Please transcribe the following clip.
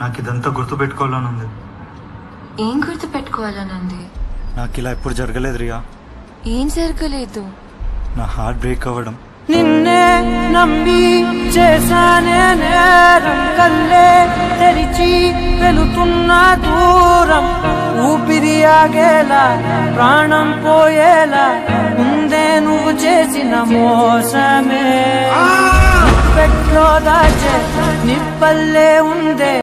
నాకు ఇదంతా గుర్తుపెట్టుకోవాలని ఉంది ఏం గుర్తు పెట్టుకోవాలనుంది నాకు ఇలా ఎప్పుడు జరగలేదు రియా. ఏం జరగలేదు? నా హార్ట్ బ్రేక్ అవ్వడం. నిన్నే నమ్మి చేశానే నేరం కల్లే తెరిచి వెళుతున్న దూరం. ఊపిరి ఆగేలా ప్రాణం పోయేలా ఉందే నువ్వు చేసిన మోసమే. పెట్లో దాచే నిప్పల్లే ఉందే.